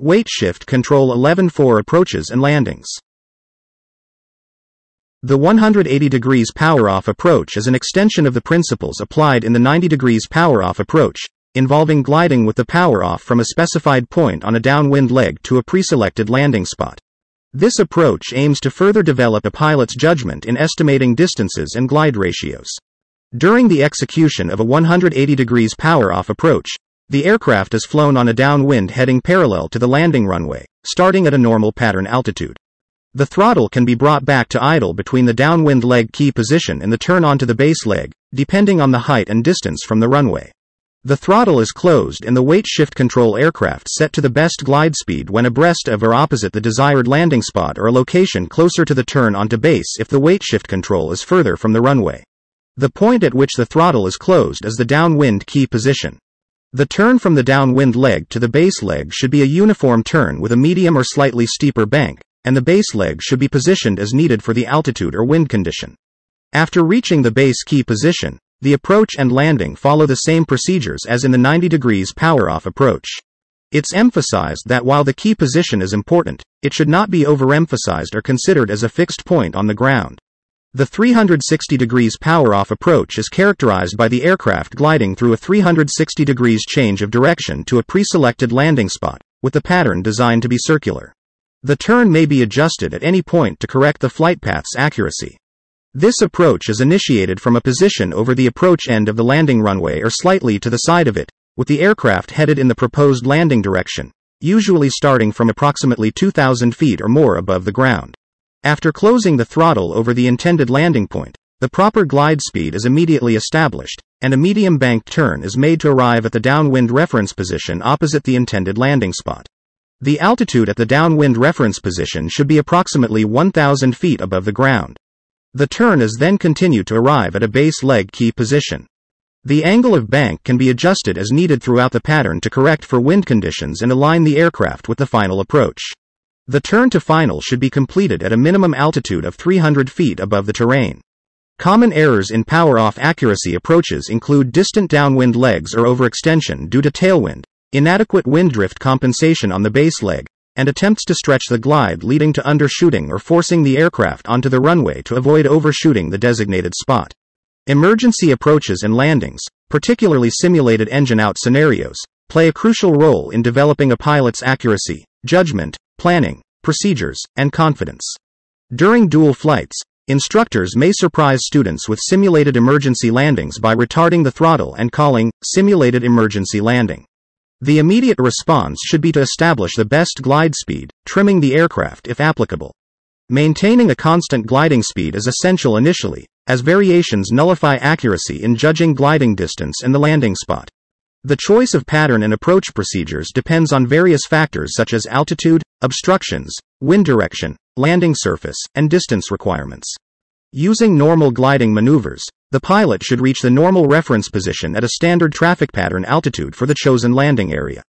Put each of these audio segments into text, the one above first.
Weight Shift Control 11-4 Approaches and Landings. The 180 degrees power-off approach is an extension of the principles applied in the 90 degrees power-off approach, involving gliding with the power off from a specified point on a downwind leg to a preselected landing spot. This approach aims to further develop a pilot's judgment in estimating distances and glide ratios. During the execution of a 180 degrees power off approach, the aircraft is flown on a downwind heading parallel to the landing runway, starting at a normal pattern altitude. The throttle can be brought back to idle between the downwind leg key position and the turn onto the base leg, depending on the height and distance from the runway. The throttle is closed and the weight shift control aircraft set to the best glide speed when abreast of or opposite the desired landing spot or a location closer to the turn onto base if the weight shift control is further from the runway. The point at which the throttle is closed is the downwind key position. The turn from the downwind leg to the base leg should be a uniform turn with a medium or slightly steeper bank, and the base leg should be positioned as needed for the altitude or wind condition. After reaching the base key position, the approach and landing follow the same procedures as in the 90 degrees power-off approach. It's emphasized that while the key position is important, it should not be overemphasized or considered as a fixed point on the ground. The 360 degrees power-off approach is characterized by the aircraft gliding through a 360 degrees change of direction to a pre-selected landing spot, with the pattern designed to be circular. The turn may be adjusted at any point to correct the flight path's accuracy. This approach is initiated from a position over the approach end of the landing runway or slightly to the side of it, with the aircraft headed in the proposed landing direction, usually starting from approximately 2,000 feet or more above the ground. After closing the throttle over the intended landing point, the proper glide speed is immediately established, and a medium banked turn is made to arrive at the downwind reference position opposite the intended landing spot. The altitude at the downwind reference position should be approximately 1,000 feet above the ground. The turn is then continued to arrive at a base leg key position. The angle of bank can be adjusted as needed throughout the pattern to correct for wind conditions and align the aircraft with the final approach. The turn to final should be completed at a minimum altitude of 300 feet above the terrain. Common errors in power-off accuracy approaches include distant downwind legs or overextension due to tailwind, inadequate wind drift compensation on the base leg, and attempts to stretch the glide leading to undershooting or forcing the aircraft onto the runway to avoid overshooting the designated spot. Emergency approaches and landings, particularly simulated engine out scenarios, play a crucial role in developing a pilot's accuracy, judgment, planning, procedures, and confidence. During dual flights, instructors may surprise students with simulated emergency landings by retarding the throttle and calling simulated emergency landing. The immediate response should be to establish the best glide speed, trimming the aircraft if applicable. Maintaining a constant gliding speed is essential initially, as variations nullify accuracy in judging gliding distance and the landing spot. The choice of pattern and approach procedures depends on various factors such as altitude, obstructions, wind direction, landing surface, and distance requirements. Using normal gliding maneuvers, the pilot should reach the normal reference position at a standard traffic pattern altitude for the chosen landing area.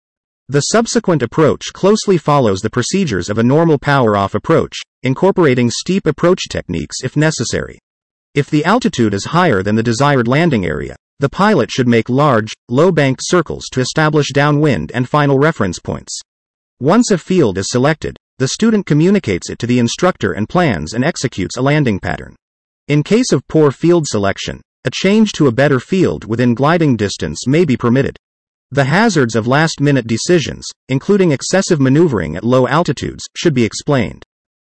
The subsequent approach closely follows the procedures of a normal power-off approach, incorporating steep approach techniques if necessary. If the altitude is higher than the desired landing area, the pilot should make large, low-banked circles to establish downwind and final reference points. Once a field is selected, the student communicates it to the instructor and plans and executes a landing pattern. In case of poor field selection, a change to a better field within gliding distance may be permitted. The hazards of last-minute decisions, including excessive maneuvering at low altitudes, should be explained.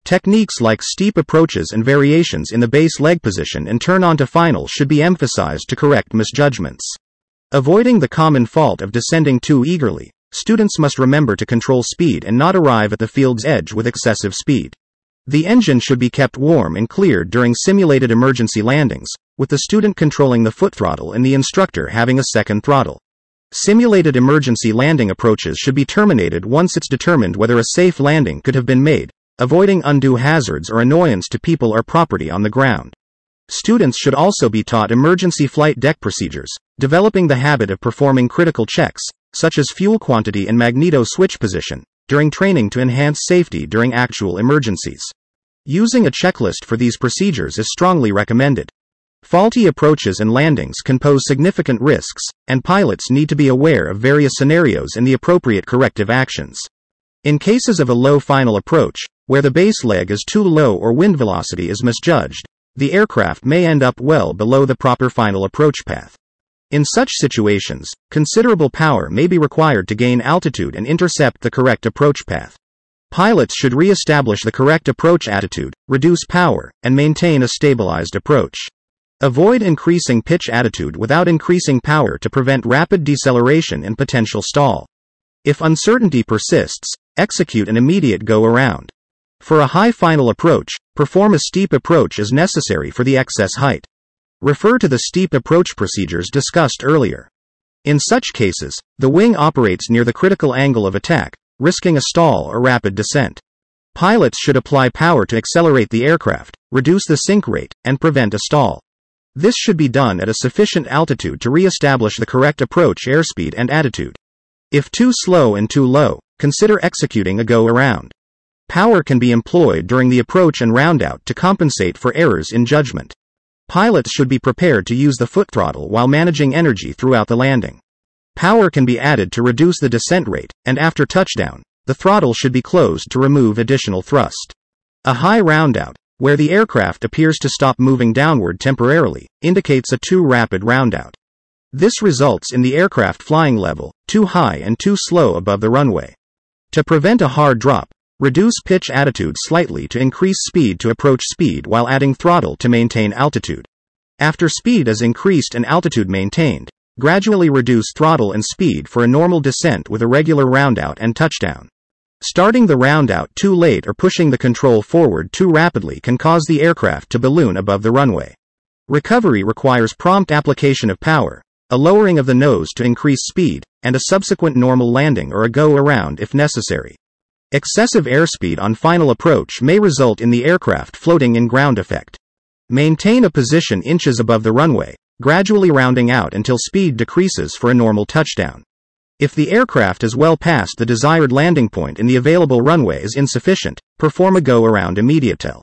Techniques like steep approaches and variations in the base leg position and turn on to final should be emphasized to correct misjudgments. Avoiding the common fault of descending too eagerly, students must remember to control speed and not arrive at the field's edge with excessive speed. The engine should be kept warm and cleared during simulated emergency landings, with the student controlling the foot throttle and the instructor having a second throttle. Simulated emergency landing approaches should be terminated once it's determined whether a safe landing could have been made, avoiding undue hazards or annoyance to people or property on the ground. Students should also be taught emergency flight deck procedures, developing the habit of performing critical checks, such as fuel quantity and magneto switch position, during training to enhance safety during actual emergencies. Using a checklist for these procedures is strongly recommended. Faulty approaches and landings can pose significant risks, and pilots need to be aware of various scenarios and the appropriate corrective actions. In cases of a low final approach, where the base leg is too low or wind velocity is misjudged, the aircraft may end up well below the proper final approach path. In such situations, considerable power may be required to gain altitude and intercept the correct approach path. Pilots should re-establish the correct approach attitude, reduce power, and maintain a stabilized approach. Avoid increasing pitch attitude without increasing power to prevent rapid deceleration and potential stall. If uncertainty persists, execute an immediate go-around. For a high final approach, perform a steep approach as necessary for the excess height. Refer to the steep approach procedures discussed earlier. In such cases, the wing operates near the critical angle of attack, risking a stall or rapid descent. Pilots should apply power to accelerate the aircraft, reduce the sink rate, and prevent a stall. This should be done at a sufficient altitude to re-establish the correct approach airspeed and attitude. If too slow and too low, consider executing a go-around. Power can be employed during the approach and roundout to compensate for errors in judgment. Pilots should be prepared to use the foot throttle while managing energy throughout the landing. Power can be added to reduce the descent rate, and after touchdown, the throttle should be closed to remove additional thrust. A high roundout, where the aircraft appears to stop moving downward temporarily, indicates a too rapid roundout. This results in the aircraft flying level, too high and too slow above the runway. To prevent a hard drop, reduce pitch attitude slightly to increase speed to approach speed while adding throttle to maintain altitude. After speed is increased and altitude maintained, gradually reduce throttle and speed for a normal descent with a regular roundout and touchdown. Starting the roundout too late or pushing the control forward too rapidly can cause the aircraft to balloon above the runway. Recovery requires prompt application of power, a lowering of the nose to increase speed, and a subsequent normal landing or a go-around if necessary. Excessive airspeed on final approach may result in the aircraft floating in ground effect. Maintain a position inches above the runway, gradually rounding out until speed decreases for a normal touchdown. If the aircraft is well past the desired landing point and the available runway is insufficient, perform a go-around immediately.